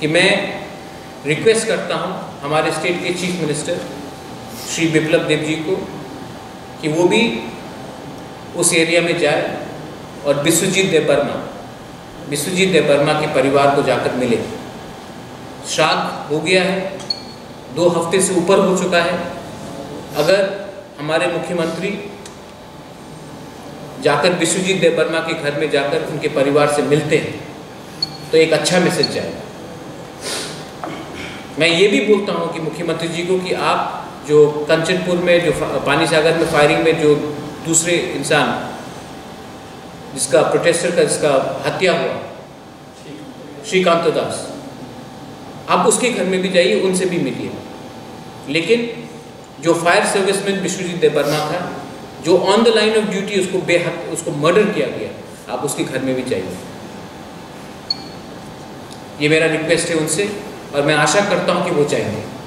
कि मैं रिक्वेस्ट करता हूँ हमारे स्टेट के चीफ मिनिस्टर श्री बिप्लब देव जी को, कि वो भी उस एरिया में जाए और विश्वजीत देव वर्मा, विश्वजीत देव वर्मा के परिवार को जाकर मिले। श्राद्ध हो गया है, दो हफ़्ते से ऊपर हो चुका है। अगर हमारे मुख्यमंत्री जाकर विश्वजीत देव वर्मा के घर में जाकर उनके परिवार से मिलते हैं तो एक अच्छा मैसेज जाएगा। मैं ये भी बोलता हूँ कि मुख्यमंत्री जी को कि आप जो कंचनपुर में, जो पानी सागर में फायरिंग में जो दूसरे इंसान जिसका प्रोटेस्टर का, जिसका हत्या हुआ, श्रीकांत दास, आप उसके घर में भी जाइए, उनसे भी मिलिए। लेकिन जो fire service serviceman Biswajit Deb Barma था, जो on the line of duty उसको बेहद, उसको मर्डर किया गया, आप उसके घर में भी जाइए। ये मेरा रिक्वेस्ट है उनसे। और मैं आशा करता हूँ कि वो चाहेंगे।